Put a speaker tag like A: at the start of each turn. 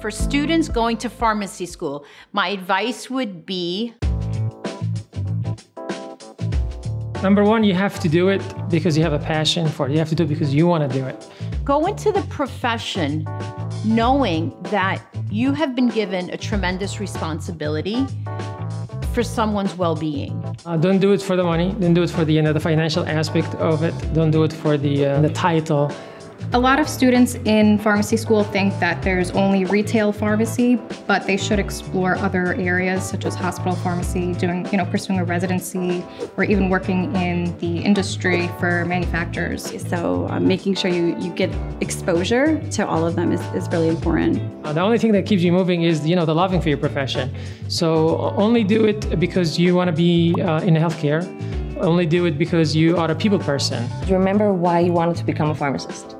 A: For students going to pharmacy school, my advice would be
B: Number one, you have to do it because you have a passion for it. You have to do it because you want to do it.
A: go into the profession knowing that you have been given a tremendous responsibility for someone's well-being.
B: Uh, don't do it for the money. Don't do it for the you know, the financial aspect of it. Don't do it for the uh, the title.
C: A lot of students in pharmacy school think that there's only retail pharmacy, but they should explore other areas such as hospital pharmacy, doing, you know, pursuing a residency, or even working in the industry for manufacturers.
D: So uh, making sure you, you get exposure to all of them is, is really important.
B: Uh, the only thing that keeps you moving is you know the loving for your profession. So only do it because you want to be uh, in healthcare. Only do it because you are a people person.
E: Do you remember why you wanted to become a pharmacist.